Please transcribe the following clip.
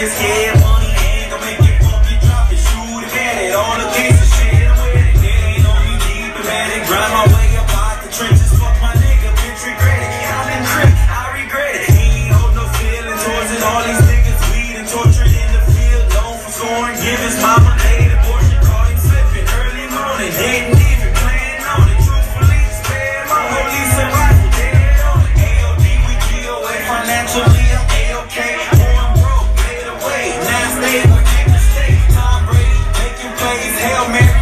niggas scared. Money ain't gonna make you fucking drop and shoot it. Man, it all a piece of shit. I'm with it. It ain't on me deep and mad and grind my way up out the trenches. Fuck my nigga, bitch, regret it. I'm in tricked, I regret it. He ain't hold no feeling towards it. All these niggas weed and tortured in the field. Known for scoring, give his mama. Hello, man.